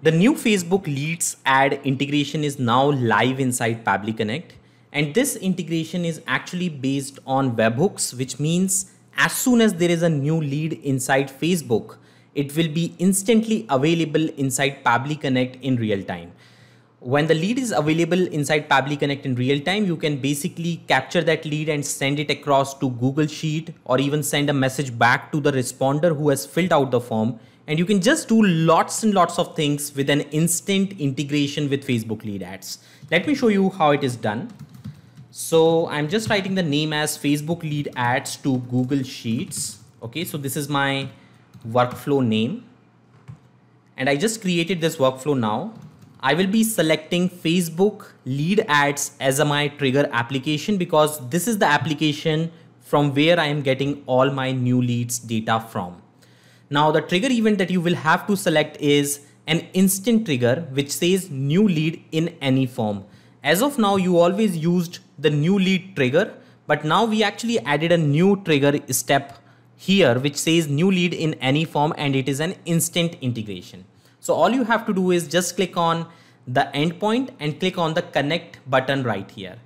The new Facebook Leads ad integration is now live inside Pabbly Connect. And this integration is actually based on webhooks, which means as soon as there is a new lead inside Facebook, it will be instantly available inside Pabbly Connect in real time. When the lead is available inside Pabbly Connect in real time, you can basically capture that lead and send it across to Google Sheet or even send a message back to the responder who has filled out the form and you can just do lots and lots of things with an instant integration with Facebook lead ads. Let me show you how it is done. So I'm just writing the name as Facebook lead ads to Google Sheets. Okay, so this is my workflow name. And I just created this workflow now. I will be selecting Facebook lead ads as my trigger application because this is the application from where I am getting all my new leads data from. Now the trigger event that you will have to select is an instant trigger which says new lead in any form. As of now, you always used the new lead trigger, but now we actually added a new trigger step here which says new lead in any form and it is an instant integration. So all you have to do is just click on the endpoint and click on the connect button right here.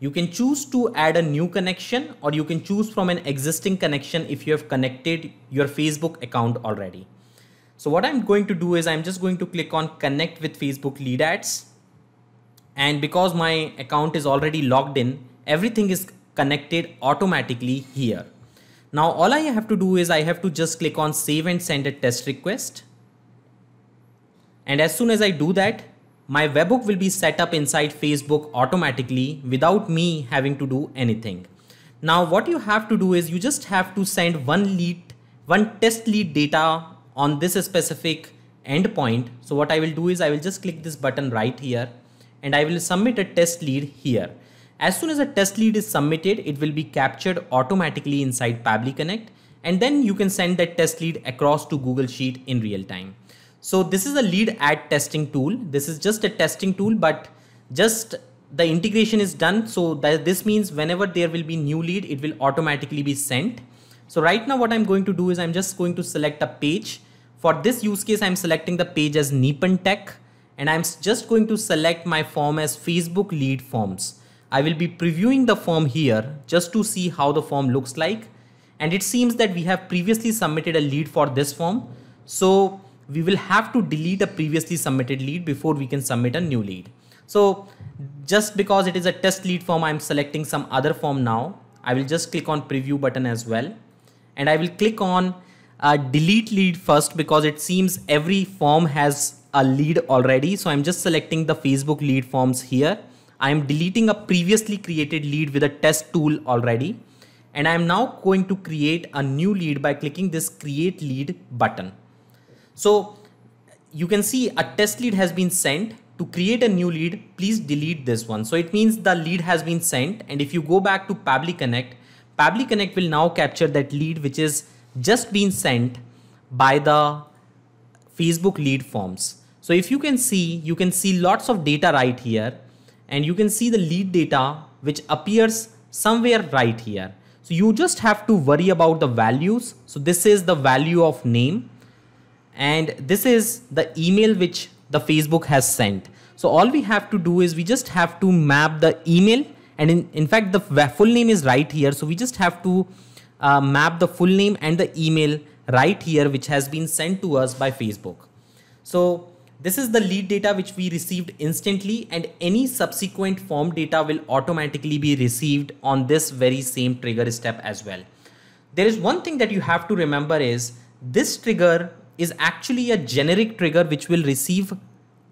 You can choose to add a new connection or you can choose from an existing connection if you have connected your Facebook account already. So what I'm going to do is I'm just going to click on connect with Facebook lead ads. And because my account is already logged in, everything is connected automatically here. Now all I have to do is I have to just click on save and send a test request. And as soon as I do that, my webhook will be set up inside Facebook automatically without me having to do anything. Now what you have to do is you just have to send one lead, one test lead data on this specific endpoint. So what I will do is I will just click this button right here and I will submit a test lead here. As soon as a test lead is submitted, it will be captured automatically inside Pabbly Connect and then you can send that test lead across to Google Sheet in real time. So this is a lead ad testing tool. This is just a testing tool, but just the integration is done. So that this means whenever there will be new lead, it will automatically be sent. So right now what I'm going to do is I'm just going to select a page. For this use case, I'm selecting the page as Nippon Tech and I'm just going to select my form as Facebook lead forms. I will be previewing the form here just to see how the form looks like. And it seems that we have previously submitted a lead for this form. So we will have to delete a previously submitted lead before we can submit a new lead. So just because it is a test lead form, I'm selecting some other form now. I will just click on preview button as well. And I will click on uh, delete lead first because it seems every form has a lead already. So I'm just selecting the Facebook lead forms here. I'm deleting a previously created lead with a test tool already. And I'm now going to create a new lead by clicking this create lead button. So you can see a test lead has been sent to create a new lead, please delete this one. So it means the lead has been sent. And if you go back to Pabbly Connect, Pabbly Connect will now capture that lead, which is just been sent by the Facebook lead forms. So if you can see, you can see lots of data right here and you can see the lead data which appears somewhere right here. So you just have to worry about the values. So this is the value of name and this is the email which the Facebook has sent. So all we have to do is we just have to map the email and in, in fact the full name is right here. So we just have to uh, map the full name and the email right here which has been sent to us by Facebook. So this is the lead data which we received instantly and any subsequent form data will automatically be received on this very same trigger step as well. There is one thing that you have to remember is this trigger is actually a generic trigger which will receive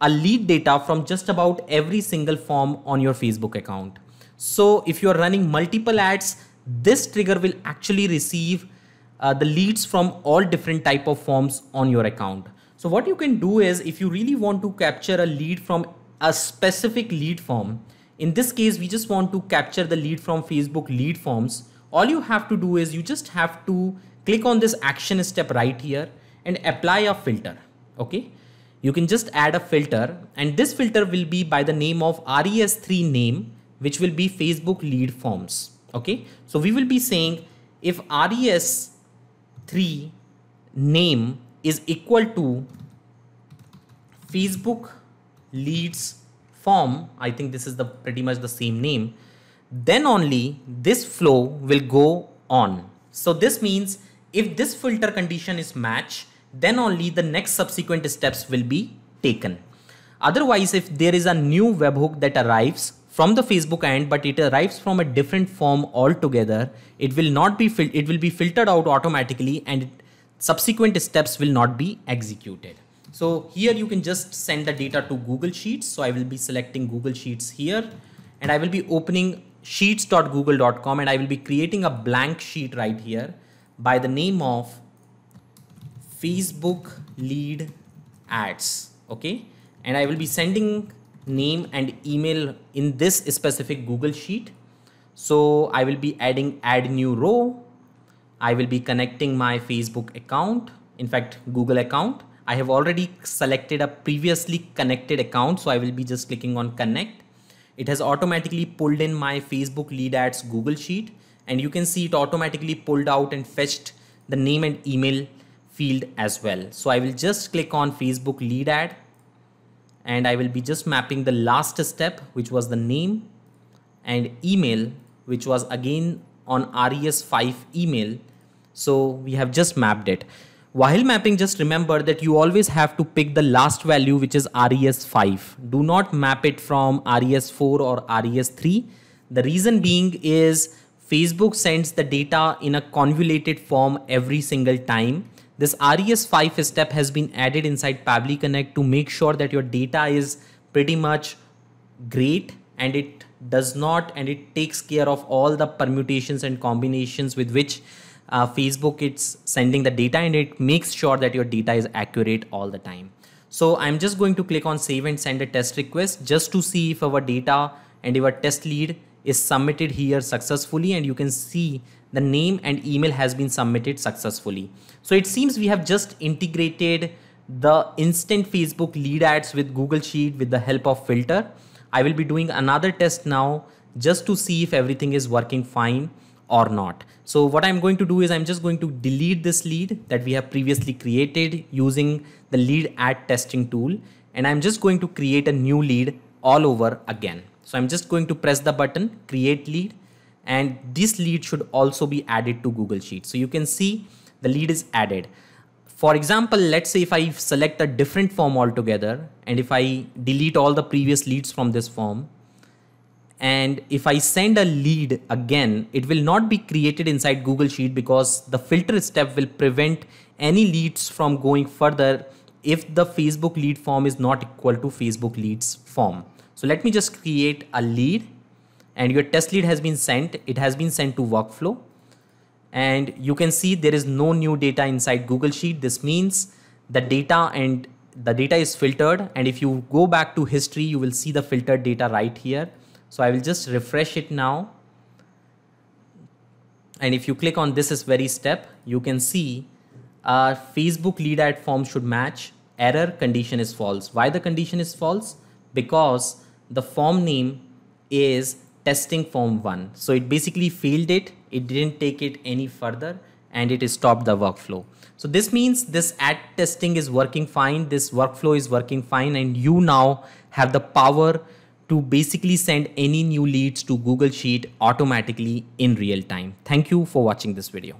a lead data from just about every single form on your Facebook account. So if you're running multiple ads, this trigger will actually receive uh, the leads from all different type of forms on your account. So what you can do is if you really want to capture a lead from a specific lead form, in this case, we just want to capture the lead from Facebook lead forms. All you have to do is you just have to click on this action step right here and apply a filter. Okay. You can just add a filter and this filter will be by the name of RES3 name, which will be Facebook lead forms. Okay. So we will be saying if RES3 name is equal to Facebook leads form, I think this is the pretty much the same name, then only this flow will go on. So this means if this filter condition is match, then only the next subsequent steps will be taken. Otherwise, if there is a new webhook that arrives from the Facebook end, but it arrives from a different form altogether, it will not be it will be filtered out automatically and subsequent steps will not be executed. So here you can just send the data to Google Sheets. So I will be selecting Google Sheets here and I will be opening sheets.google.com and I will be creating a blank sheet right here by the name of Facebook lead ads. Okay. And I will be sending name and email in this specific Google sheet. So I will be adding add new row. I will be connecting my Facebook account, in fact, Google account. I have already selected a previously connected account. So I will be just clicking on connect. It has automatically pulled in my Facebook lead ads Google sheet and you can see it automatically pulled out and fetched the name and email field as well. So I will just click on Facebook lead ad and I will be just mapping the last step which was the name and email which was again on RES5 email. So we have just mapped it. While mapping, just remember that you always have to pick the last value, which is RES5. Do not map it from RES4 or RES3. The reason being is Facebook sends the data in a convoluted form every single time. This RES5 step has been added inside Pabbly Connect to make sure that your data is pretty much great and it does not and it takes care of all the permutations and combinations with which uh, Facebook it's sending the data and it makes sure that your data is accurate all the time. So I'm just going to click on save and send a test request just to see if our data and our test lead is submitted here successfully and you can see the name and email has been submitted successfully. So it seems we have just integrated the instant Facebook lead ads with Google Sheet with the help of filter. I will be doing another test now just to see if everything is working fine or not. So what I'm going to do is I'm just going to delete this lead that we have previously created using the lead ad testing tool. And I'm just going to create a new lead all over again. So I'm just going to press the button create lead and this lead should also be added to Google Sheets. So you can see the lead is added. For example, let's say if I select a different form altogether and if I delete all the previous leads from this form, and if I send a lead again, it will not be created inside Google Sheet because the filter step will prevent any leads from going further if the Facebook lead form is not equal to Facebook leads form. So let me just create a lead and your test lead has been sent. It has been sent to workflow and you can see there is no new data inside Google Sheet. This means the data and the data is filtered and if you go back to history, you will see the filtered data right here so I will just refresh it now. And if you click on this is very step, you can see our Facebook lead ad form should match error condition is false. Why the condition is false? Because the form name is testing form one. So it basically failed it. It didn't take it any further and it stopped the workflow. So this means this ad testing is working fine. This workflow is working fine and you now have the power to basically send any new leads to Google Sheet automatically in real time. Thank you for watching this video.